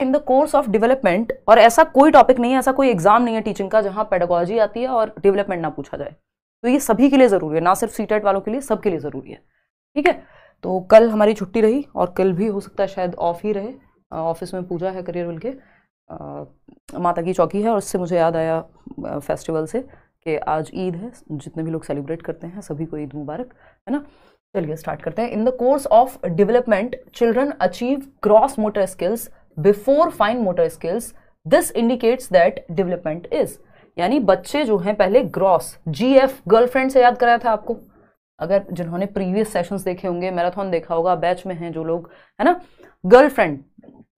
In the course of development, और ऐसा कोई टॉपिक नहीं है, ऐसा कोई एग्ज़ाम नहीं है टीचिंग का जहाँ पेडागोलॉजी आती है और डेवलपमेंट ना पूछा जाए। तो ये सभी के लिए ज़रूरी है, ना सिर्फ़ सीटेट वालों के लिए, सबके लिए ज़रूरी है। ठीक है? तो कल हमारी छुट्टी रही, और कल भी हो सकता है शायद ऑफ़ ही रहे। ऑफ़िस में पूजा है करियर विल के माता की चौकी है, और उससे मुझे याद आया फेस्टिवल से, कि आज ईद है, जितने भी लोग सेलिब्रेट करते हैं, सभी को ईद मुबारक, है ना? चलिए स्टार्ट करते हैं। In the course of development children achieve gross motor skills before fine motor skills this indicates that development is यानी बच्चे जो हैं, पहले ग्रॉस जी एफ़ गर्लफ्रेंड से याद कराया था आपको? अगर जिन्होंने प्रीवियस सेशंस देखे होंगे मैराथन देखा होगा बैच में हैं जो लोग, है ना? गर्लफ्रेंड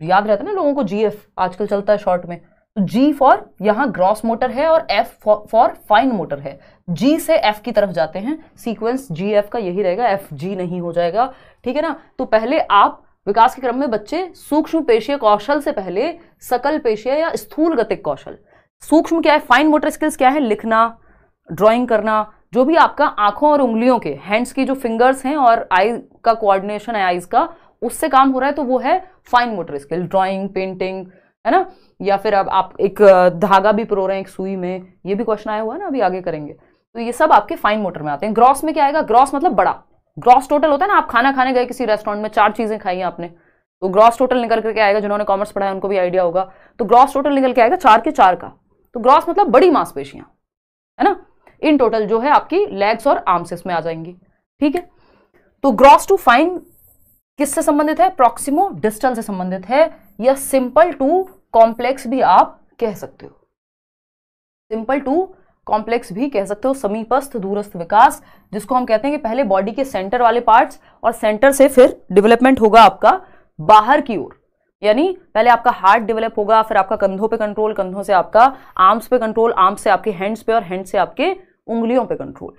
याद रहता है ना लोगों को जी एफ़ आजकल चलता है शॉर्ट में। तो जी फॉर यहाँ ग्रॉस मोटर है और एफ़ फॉर फाइन मोटर है। जी से एफ़ की तरफ़ जाते हैं। सीक्वेंस जी एफ़ का यही रहेगा एफ़ जी नहीं हो जाएगा। ठीक है ना? तो पहले आप विकास के क्रम में बच्चे सूक्ष्म पेशीय कौशल से पहले सकल पेशीय या स्थूल गतिक कौशल। सूक्ष्म क्या है? फाइन मोटर स्किल्स क्या है? लिखना ड्राइंग करना, जो भी आपका आँखों और उंगलियों के हैंड्स की जो फिंगर्स हैं और आई का कोऑर्डिनेशन है आईज का, उससे काम हो रहा है तो वो है fine motor skill drawing painting है ना? या फिर अब आप एक धागा भी प्रो रहे हैं एक सुई में, ये भी क्वेश्चन आया हुआ है ना? अभी आगे करेंगे। तो ये सब आपके फाइन मोटर में आते हैं। ग्रॉस में क्या आएगा? ग्रॉस मतलब बड़ा। ग्रॉस टोटल होता है ना, आप खाना खाने गए किसी रेस्टोरेंट में, चार चीज़ें खाई आपने। तो ग्रॉस टोटल निकल करके आएगा, जिन्होंने कॉमर्स पढ़ा है उनको भी आइडिया होगा। तो ग्रॉस टोटल निकल के आएगा चार के चार का। तो ग्रॉस मतलब बड़ी मांसपेशियाँ, है ना? इन टोटल जो है आपकी लेग्स और आर्म्स इसमें आ जाएँगी। ठीक है? तो ग्रॉस टू फाइन किससे संबंधित है? प्रोक्सिमो डिस्टल से संबंधित है। या सिंपल टू कॉम्प्लेक्स भी आप कह सकते हो। सिंपल टू कॉम्प्लेक्स भी कह सकते हो, समीपस्थ, दूरस्थ विकास, जिसको हम कहते हैं कि पहले बॉडी के सेंटर वाले पार्ट्स और सेंटर से फिर डेवलपमेंट होगा आपका बाहर की ओर। यानी पहले आपका हार्ट डेवलप होगा, फिर आपका कंधों पे कंट्रोल कंधों से आपका आर्म्स पे कंट्रोल आर्म्स से आपके हैंड्स पे और हैंड्स से आपके उंगलियों पे कंट्रोल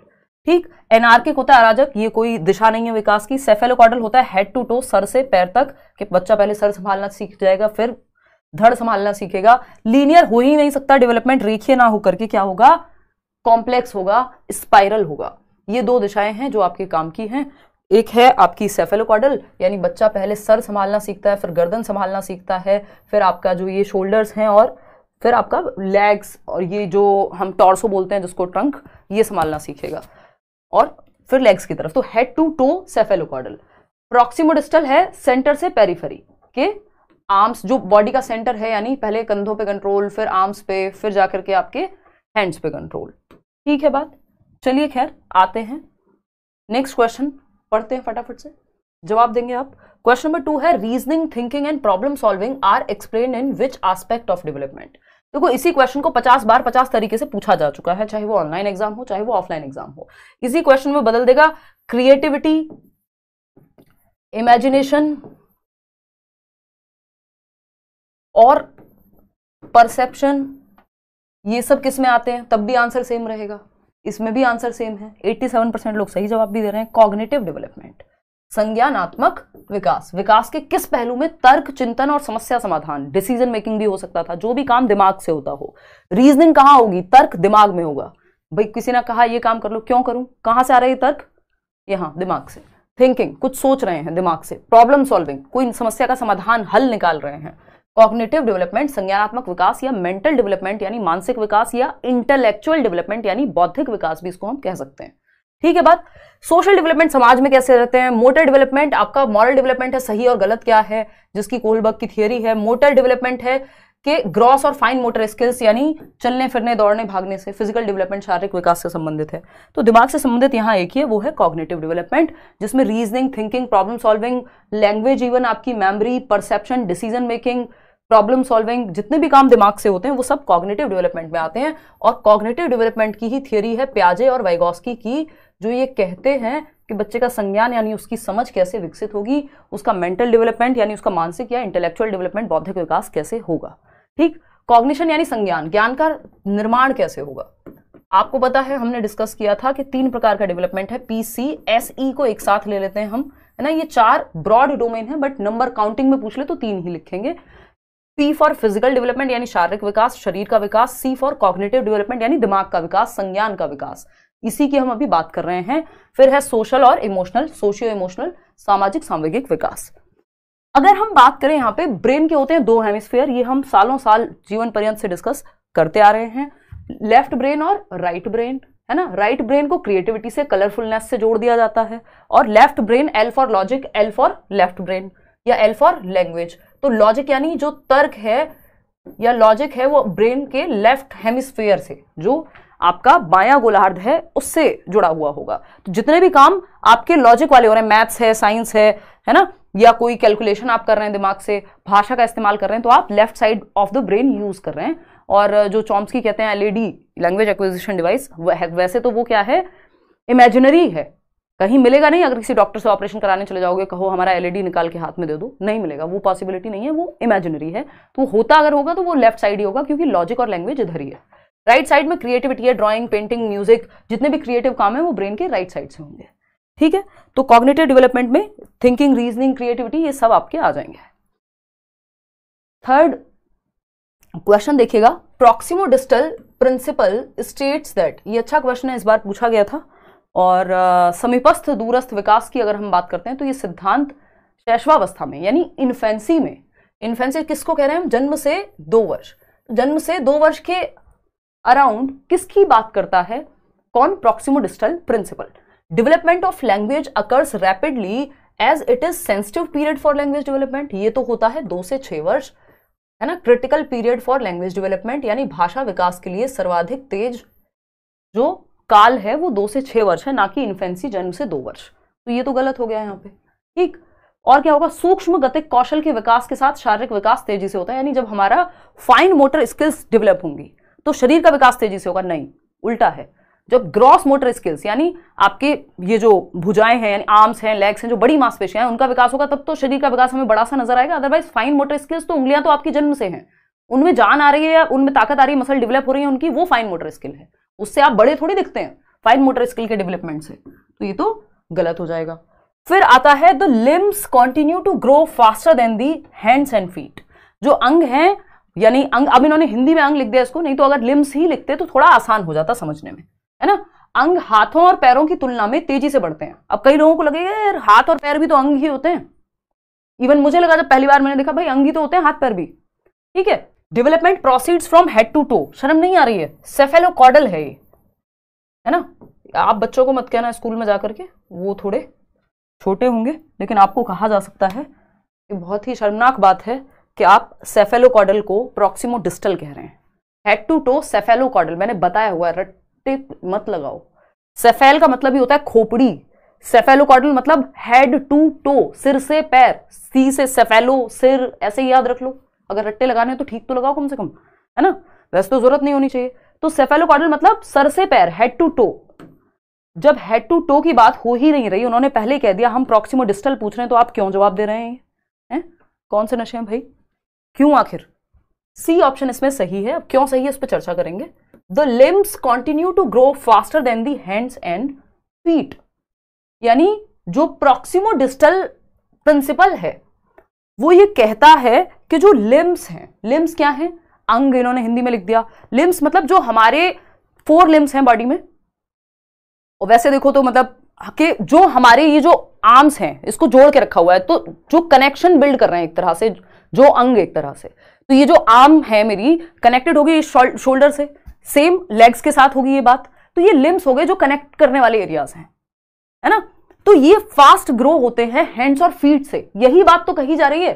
ठीक? एनआरके होता है अराजक, ये कोई दिशा नहीं है विकास की। सेफेलोकॉडल होता है हेड टू टो सर से पैर तक, कि बच्चा पहले सर संभालना सीख जाएगा, फिर धड़ संभालना सीखेगा। लीनियर हो ही नहीं सकता डेवलपमेंट रेखीय ना होकर के क्या होगा? कॉम्प्लेक्स होगा स्पाइरल होगा। ये दो दिशाएँ हैं जो आपके काम की हैं। एक है आपकी सेफेलोकॉडल यानी बच्चा पहले सर संभालना सीखता है, फिर गर्दन संभालना सीखता है, फिर आपका जो ये शोल्डर्स हैं और फिर आपका लेग्स और ये जो हम टॉर्सो बोलते हैं, जिसको ट्रंक ये संभालना सीखेगा। और फिर लेग्स की तरफ़ तो head to toe cephalocaudal proximodistal है सेंटर से पेरीफेरी के आर्म्स जो बॉडी का सेंटर है, यानी पहले कंधों पे कंट्रोल फिर आर्म्स पे, फिर जाकर के आपके हैंड्स पे कंट्रोल ठीक है बात। चलिए खैर, आते हैं। नेक्स्ट क्वेश्चन पढ़ते हैं फटाफट से। जवाब देंगे आप। क्वेश्चन नंबर टू है reasoning thinking and problem solving are explain in which aspect of development देखो, इसी क्वेश्चन को 50 बार 50 तरीके से पूछा जा चुका है, चाहे वो ऑनलाइन एग्ज़ाम हो, चाहे वो ऑफलाइन एग्ज़ाम हो। इसी क्वेश्चन में बदल देगा क्रिएटिविटी इमेजिनेशन और परसेप्शन ये सब किसमें आते हैं? तब भी आंसर सेम रहेगा। इसमें भी आंसर सेम है। 87 परसेंट लोग सही जवाब भी दे रहे हैं। कॉग्निटिव डेवलपमेंट संज्ञानात्मक विकास। विकास के किस पहलू में तर्क, चिंतन और समस्या समाधान डिसीज़न मेकिंग भी हो सकता था। जो भी काम दिमाग से होता हो। रीजनिंग कहाँ होगी? तर्क दिमाग में होगा। भाई, किसी ने कहा, ये काम कर लो। क्यों करूँ? कहाँ से आ रहा है तर्क? यहाँ, दिमाग से। थिंकिंग कुछ सोच रहे हैं दिमाग से। प्रॉब्लम सॉल्विंग कोई समस्या का समाधान हल निकाल रहे हैं। कॉग्निटिव डेवलपमेंट संज्ञानात्मक विकास या मेंटल डेवलपमेंट यानी मानसिक विकास या इंटेलेक्चुअल डेवलपमेंट यानी बौद्धिक विकास भी इसको हम कह सकते हैं। ठीक है बात? सोशल डेवलपमेंट समाज में कैसे रहते हैं? मोटर डेवलपमेंट आपका मॉरल डेवलपमेंट है, सही और गलत क्या है? जिसकी कोलबर्ग की थियरी है। मोटर डेवलपमेंट है कि ग्रॉस और फाइन मोटर स्किल्स यानी चलने, फिरने, दौड़ने, भागने से फ़िज़िकल डेवलपमेंट शारीरिक विकास से संबंधित है। तो दिमाग से संबंधित यहाँ एक ही है, वो है कॉग्नेटिव डेवलपमेंट जिसमें reasoning thinking problem solving language even आपकी memory perception decision making problem solving जितने भी काम दिमाग से होते हैं, वो सब कॉग्नेटिव डेवलपमेंट में आते हैं। और कॉग्नेटिव डेवलपमेंट की ही थियोरी है प्याजे और वाइगॉस्की की, जो ये कहते हैं कि बच्चे का संज्ञान यानी उसकी समझ कैसे विकसित होगी, उसका मेंटल डेवलपमेंट यानी उसका मानसिक या इंटेलेक्चुअल डेवलपमेंट बौद्धिक विकास कैसे होगा। ठीक? कॉग्निशन यानी संज्ञान, ज्ञान का निर्माण कैसे होगा? आपको पता है, हमने डिस्कस किया था कि तीन प्रकार का डेवलपमेंट है पीसी एस ई को एक साथ ले लेते हैं हम। है ना? ये चार ब्रॉड डोमेन है बट नंबर काउंटिंग में पूछ ले तो तीन ही लिखेंगे। पी फॉर फ़िज़िकल डेवलपमेंट यानी शारीरिक विकास, शरीर का विकास सी फॉर कॉग्नेटिव डेवलपमेंट यानी दिमाग का विकास, संज्ञान का विकास। इसी की हम अभी बात कर रहे हैं। फिर है सोशल और इमोशनल सोशियो इमोशनल सामाजिक, सांवेगिक विकास। अगर हम बात करें यहाँ पे, ब्रेन के होते हैं दो हेमिस्फीयर ये हम सालों साल जीवन पर्यंत से डिस्कस करते आ रहे हैं। लेफ़्ट ब्रेन और राइट ब्रेन है ना? राइट ब्रेन को क्रिएटिविटी से कलरफुलनेस से जोड़ दिया जाता है। और left brain L for logic L for left brain या एल फॉर लैंग्वेज तो लॉजिक यानी जो तर्क है, या लॉजिक है वो ब्रेन के लेफ़्ट हेमिस्फीयर से, जो आपका बाया गोलार्ध है, उससे जुड़ा हुआ होगा। तो जितने भी काम आपके लॉजिक वाले हो रहे हैं मैथ्स है साइंस है है ना? या कोई कैलकुलेशन आप कर रहे हैं दिमाग से, भाषा का इस्तेमाल कर रहे हैं तो आप left side of the brain use कर रहे हैं। और जो चॉम्स्की कहते हैं एलईडी लैंग्वेज एक्विजिशन डिवाइस वैसे तो वो क्या है? इमेजिनरी है। कहीं मिलेगा नहीं, अगर किसी डॉक्टर से ऑपरेशन कराने चले जाओगे, कहो हमारा एलईडी निकाल के हाथ में दे दो, नहीं मिलेगा, वो पॉसिबिलिटी नहीं है, वो इमेजिनरी है। तो होता अगर होगा तो वो लेफ़्ट साइड ही होगा, क्योंकि लॉजिक और लैंग्वेज इधर ही है। राइट right साइड में क्रिएटिविटी है ड्राइंग पेंटिंग म्यूज़िक जितने भी क्रिएटिव काम है, वो ब्रेन के राइट साइड से होंगे। ठीक है? तो कॉग्नेटिव डेवलपमेंट में थिंकिंग रीजनिंग क्रिएटिविटी ये सब आपके आ जाएँगे। थर्ड क्वेश्चन देखिएगा प्रोक्सिमो डिस्टल प्रिंसिपल स्टेट्स दैट ये अच्छा क्वेश्चन है, इस बार पूछा गया था। और समीपस्थ दूरस्थ विकास की अगर हम बात करते हैं तो ये सिद्धांत शैशवावस्था में, यानी इन्फेंसी में, इन्फेंसी किसको कह रहे हैं हम? जन्म से दो वर्ष। जन्म से दो वर्ष के अराउंड किसकी बात करता है? कौन? Proximodistal principle. Development of language occurs rapidly as it is sensitive period for language development. ये तो होता है दो से छह वर्ष, है ना? Critical period for language development, यानी भाषा विकास के लिए सर्वाधिक तेज जो काल है, वो दो से छह वर्ष है, ना कि इन्फेंसी जन्म से दो वर्ष। तो ये तो गलत हो गया यहाँ पे। ठीक? और क्या होगा? सूक्ष्म गतिक कौशल के विकास के साथ शारीरिक विकास तेज़ी से होता है, यानी जब हमारा फाइन मोटर स्किल्स डेवलप होंगी तो शरीर का विकास तेज़ी से होगा। नहीं, उल्टा है। जब ग्रॉस मोटर स्किल्स यानी आपके ये जो भुजाएँ हैं, यानी आर्म्स हैं लेग्स हैं, जो बड़ी मांसपेशियाँ हैं, उनका विकास होगा, तब तो शरीर का विकास हमें बड़ा सा नज़र आएगा। अदरवाइज़ फाइन मोटर स्किल्स तो उंगलियाँ तो आपकी जन्म से हैं। उनमें जान आ रही है या उनमें ताकत आ रही है मसल डेवलप हो रही है, उनकी वो फाइन मोटर स्किल है। उससे आप बड़े थोड़ी दिखते हैं फाइन मोटर स्किल के डेवलपमेंट से। तो ये तो गलत हो जाएगा। फिर आता है the limbs continue to grow faster than the hands and feet जो अंग हैं, यानी अंग, अब इन्होंने हिंदी में अंग लिख दिया इसको, नहीं तो अगर लिम्स ही लिखते तो थोड़ा आसान हो जाता समझने में, है ना? अंग हाथों और पैरों की तुलना में तेज़ी से बढ़ते हैं। अब कई लोगों को लगेगा यार, हाथ और पैर भी तो अंग ही होते हैं। इवन मुझे लगा जब पहली बार मैंने देखा, भाई, अंग ही तो होते हैं, हाथ, पैर भी। ठीक है? Development proceeds from head to toe शर्म नहीं आ रही है। सेफेलोकॉडल है ये। है ना? आप बच्चों को मत कहना स्कूल में जाकर के, वो थोड़े छोटे होंगे, लेकिन आपको कहा जा सकता है कि बहुत ही शर्मनाक बात है कि आप सेफेलोकॉडल को प्रोक्सिमो डिस्टल कह रहे हैं। हेड टू टो सेफेलोकॉडल मैंने बताया हुआ है, रट्टे मत लगाओ। सेफेल का मतलब ही होता है खोपड़ी। सेफेलोकॉडल मतलब हेड टू टो सिर से पैर सी से सेफेलो सिर, ऐसे याद रख लो। अगर रट्टे लगाने तो ठीक तो लगाओ कम से कम, है ना? वैसे तो ज़रूरत नहीं होनी चाहिए। तो सेफेलोकॉडल मतलब सर से पैर हेड टू टो जब हेड टू टो की बात हो ही नहीं रही, उन्होंने पहले कह दिया, हम प्रोक्सिमो डिस्टल पूछ रहे हैं तो आप क्यों जवाब दे रहे हैं? हैं? कौन से नशे हैं भाई? क्यों आखिर? सी ऑप्शन इसमें सही है, अब क्यों सही है इस पर चर्चा करेंगे। The limbs continue to grow faster than the hands and feet यानी जो प्रोक्सिमो डिस्टल प्रिंसिपल है वो ये कहता है कि जो लिम्स हैं लिम्स क्या हैं? अंग इन्होंने हिंदी में लिख दिया। लिम्स मतलब जो हमारे फोर लिम्स हैं बॉडी में। और वैसे देखो तो मतलब कि जो हमारे ये जो आर्म्स हैं, इसको जोड़ के रखा हुआ है तो जो कनेक्शन बिल्ड कर रहे हैं एक तरह से, जो अंग एक तरह से। तो ये जो आर्म है मेरी कनेक्टेड होगी शोल्डर से। सेम लेग्स के साथ होगी ये बात। तो ये लिम्स हो गए जो कनेक्ट करने वाले एरियाज़ हैं। है ना? तो ये फास्ट ग्रो होते हैं हैंड्स और फीट से। यही बात तो कही जा रही है।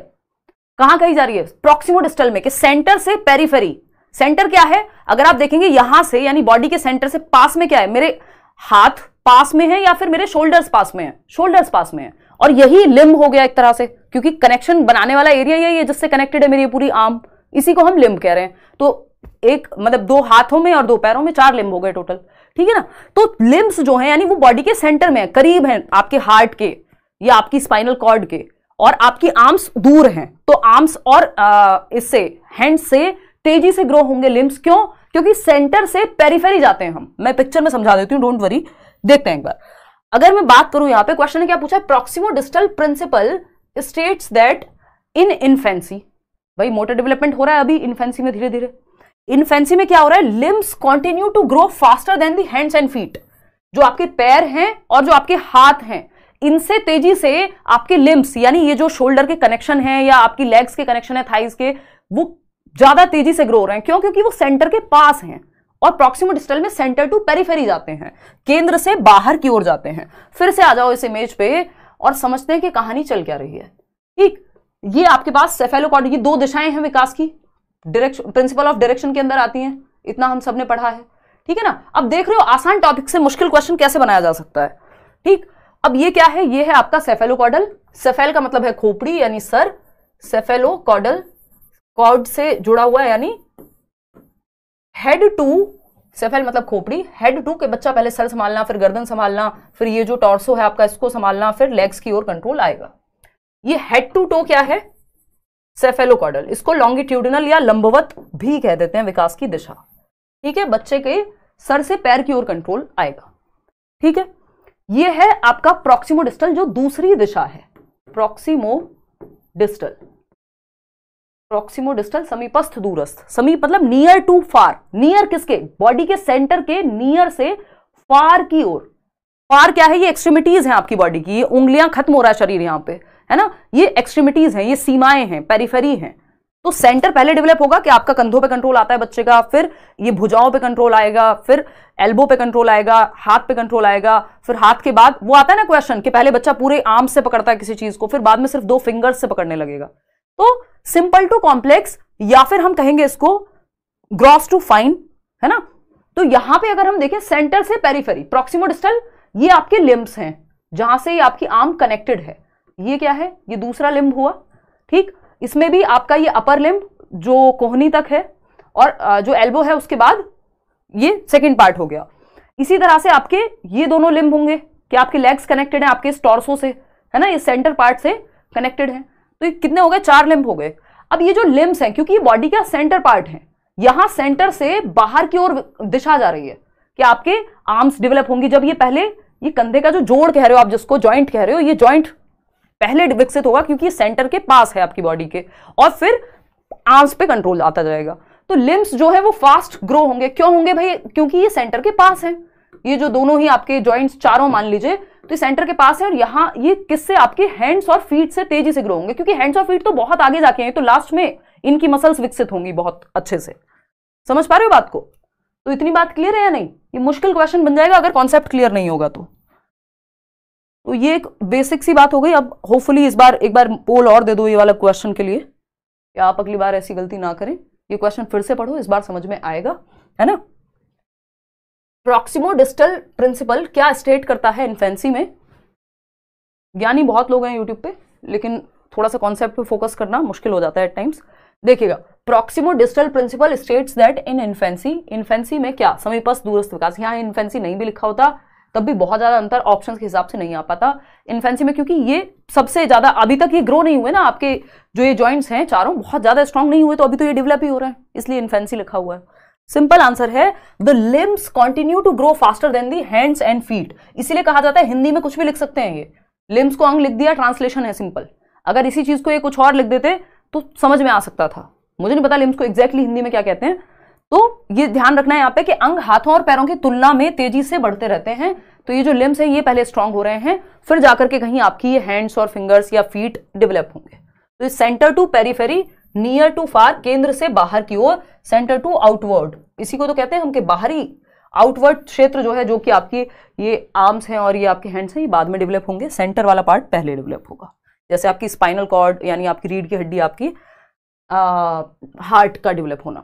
कहाँ कही जा रही है? प्रोक्सिमो डिस्टल में, कि सेंटर से पेरीफेरी सेंटर क्या है? अगर आप देखेंगे यहाँ से, यानी बॉडी के सेंटर से पास में क्या है? मेरे हाथ पास में है या फिर मेरे शोल्डर्स पास में है? शोल्डर्स पास में है। और यही लिम्ब हो गया एक तरह से, क्योंकि कनेक्शन बनाने वाला एरिया यही है जिससे कनेक्टेड है मेरी पूरी आर्म इसी को हम लिम्ब कह रहे हैं। तो एक मतलब दो हाथों में और दो पैरों में चार लिम्ब हो गए टोटल ठीक है ना? तो लिम्स जो है, यानी वो बॉडी के सेंटर में है, करीब है आपके हार्ट के या आपकी स्पाइनल कॉर्ड के, और आपकी आर्म्स दूर हैं। तो आर्म्स और इससे हैंड से तेज़ी से ग्रो होंगे लिम्स क्यों? क्योंकि सेंटर से पेरीफेरी जाते हैं हम। मैं पिक्चर में समझा देती हूँ डोंट वरी देखते हैं एक बार। अगर मैं बात करूँ यहाँ पे क्वेश्चन क्या पूछा proximo distal principle states that in infancy भाई मोटर डेवलपमेंट हो रहा है अभी इन्फेंसी में धीरे धीरे इनफेंसी में क्या हो रहा है? Limbs continue to grow faster than the hands and feet जो आपके पैर हैं और जो आपके हाथ हैं, इनसे तेज़ी से आपके लिम्स यानी ये जो शोल्डर के कनेक्शन है या आपकी लेग्स के कनेक्शन है थाइस के, वो ज़्यादा तेज़ी से ग्रो हो रहे हैं। क्यों? क्योंकि वो सेंटर के पास हैं और प्रोक्सिमो डिस्टल में सेंटर टू पेरीफेरी जाते हैं। केंद्र से बाहर की ओर जाते हैं। फिर से आ जाओ इस इमेज पे और समझते हैं कि कहानी चल क्या रही है। ठीक? ये आपके पास सेफेलोकॉर्ड ये दो दिशाएँ हैं विकास की। डायरेक्शन प्रिंसिपल ऑफ़ डायरेक्शन के अंदर आती हैं। इतना हम सबने पढ़ा है। ठीक है ना? अब देख रहे हो, आसान टॉपिक से मुश्किल क्वेश्चन कैसे बनाया जा सकता है? ठीक? अब ये क्या है? ये है आपका सेफेलोकॉडल सेफेल का मतलब है खोपड़ी, यानी सर। सेफेलोकॉडल कॉर्ड से जुड़ा हुआ यानी हेड टू सेफेल मतलब खोपड़ी। हेड टू के बच्चा पहले सर संभालना, फिर गर्दन संभालना, फिर ये जो टॉर्सो है आपका, इसको संभालना, फिर लेग्स की ओर कंट्रोल आएगा। ये हेड टू टो क्या है? सेफेलोकॉडल इसको लॉन्गिट्यूडिनल या लंबवत भी कह देते हैं विकास की दिशा। ठीक है? बच्चे के सर से पैर की ओर कंट्रोल आएगा। ठीक है? ये है आपका प्रोक्सिमो डिस्टल जो दूसरी दिशा है। प्रोक्सिमो डिस्टल प्रोक्सिमो डिस्टल समीपस्थ दूरस्थ। समीप मतलब नियर टू फार नियर किसके? बॉडी के सेंटर के नियर से फार की ओर। फार क्या है? ये एक्सट्रीमिटीज है आपकी बॉडी की। ये उंगलियाँ खत्म हो रहा है शरीर यहाँ पे। है ना? ये एक्सट्रीमिटीज हैं, ये सीमाएँ हैं पेरीफेरी हैं। तो सेंटर पहले डेवलप होगा कि आपका कंधों पे कंट्रोल आता है बच्चे का, फिर ये भुजाओं पे कंट्रोल आएगा, फिर एल्बो पे कंट्रोल आएगा, हाथ पे कंट्रोल आएगा, फिर हाथ के बाद, वो आता है ना क्वेश्चन कि पहले बच्चा पूरे आर्म से पकड़ता है किसी चीज़ को, फिर बाद में सिर्फ़ दो फिंगर्स से पकड़ने लगेगा। तो सिंपल टू कॉम्प्लेक्स या फिर हम कहेंगे इसको ग्रॉस टू फाइन है ना? तो यहाँ पे अगर हम देखें सेंटर से पेरीफेरी प्रोक्सीमोडिस्टल ये आपके लिम्स हैं, जहाँ से ये आपकी आर्म कनेक्टेड है। ये क्या है? ये दूसरा लिम्ब हुआ, ठीक? इसमें भी आपका ये अपर लिम्ब जो कोहनी तक है और जो एल्बो है, उसके बाद ये सेकेंड पार्ट हो गया। इसी तरह से आपके ये दोनों लिम्ब होंगे। कि आपके लेग्स कनेक्टेड हैं? आपके स्टॉर्सो से, है ना? ये सेंटर पार्ट से कनेक्टेड है। तो ये कितने हो गए? चार लिम्ब हो गए। अब ये जो लिम्स हैं, क्योंकि ये बॉडी का सेंटर पार्ट है। यहाँ सेंटर से बाहर की ओर दिशा जा रही है। कि आपके आर्म्स डेवलप होंगी? जब ये पहले ये कंधे का जो जोड़ कह रहे हो आप, जिसको जॉइंट कह रहे हो, ये जॉइंट पहले विकसित होगा क्योंकि सेंटर के पास है आपकी बॉडी के। और फिर आर्म्स पे कंट्रोल आता जाएगा। तो लिम्स जो है वो फास्ट ग्रो होंगे। क्यों होंगे भाई? क्योंकि ये सेंटर के पास है। ये जो दोनों ही आपके जॉइंट्स चारों मान लीजिए तो ये सेंटर के पास है और यहाँ ये किससे आपके हैंड्स और फीट से तेज़ी से ग्रो होंगे? क्योंकि हैंड्स और फीट तो बहुत आगे जाके हैं तो लास्ट में इनकी मसल्स विकसित होंगी बहुत अच्छे से। समझ पा रहे हो बात को? तो इतनी बात क्लियर है या नहीं? ये मुश्किल क्वेश्चन बन जाएगा अगर कॉन्सेप्ट क्लियर नहीं होगा तो। तो ये एक बेसिक सी बात हो गई। अब होपफुली इस बार, एक बार पोल और दे दो ये वाला क्वेश्चन के लिए कि आप अगली बार ऐसी गलती ना करें। ये क्वेश्चन फिर से पढ़ो, इस बार समझ में आएगा, है ना? प्रोक्सिमो डिस्टल प्रिंसिपल क्या स्टेट करता है इन्फेंसी में? ज्ञानी बहुत लोग हैं यूट्यूब पे, लेकिन थोड़ा सा कॉन्सेप्ट पे फोकस करना मुश्किल हो जाता है एट टाइम्स देखिएगा proximodistal principle states that in infancy infancy में क्या? समीपस्थ, दूरस्थ विकास। यहाँ इन्फेंसी नहीं भी लिखा होता तब भी बहुत ज़्यादा अंतर ऑप्शंस के हिसाब से नहीं आ पाता इन्फेंसी में, क्योंकि ये सबसे ज़्यादा अभी तक ये ग्रो नहीं हुए ना, आपके जो ये जॉइंट्स हैं चारों, बहुत ज़्यादा स्ट्रांग नहीं हुए तो अभी तो ये डेवलप ही हो रहे हैं, इसलिए इन्फेंसी लिखा हुआ है। सिंपल आंसर है the limbs continue to grow faster than the hands and feet इसीलिए कहा जाता है, हिंदी में कुछ भी लिख सकते हैं ये। लिम्स को अंग लिख दिया ट्रांसलेशन है सिंपल अगर इसी चीज़ को ये कुछ और लिख देते तो समझ में आ सकता था। मुझे नहीं पता लिम्स को एग्जैक्टली हिंदी में क्या कहते हैं। तो ये ध्यान रखना है यहाँ पे कि अंग हाथों और पैरों की तुलना में तेज़ी से बढ़ते रहते हैं। तो ये जो लिम्स है, ये पहले स्ट्रांग हो रहे हैं, फिर जाकर के कहीं आपकी ये हैंड्स और फिंगर्स या फीट डेवलप होंगे। तो centre to periphery near to far केंद्र से बाहर की ओर सेंटर टू आउटवर्ड इसी को तो कहते हैं हम बाहरी आउटवर्ड क्षेत्र जो है, जो कि आपकी ये आर्म्स हैं और ये आपके हैंड्स हैं, ये बाद में डेवलप होंगे। सेंटर वाला पार्ट पहले डेवलप होगा। जैसे आपकी स्पाइनल कॉर्ड यानी आपकी रीढ़ की हड्डी, आपकी हार्ट का डेवलप होना।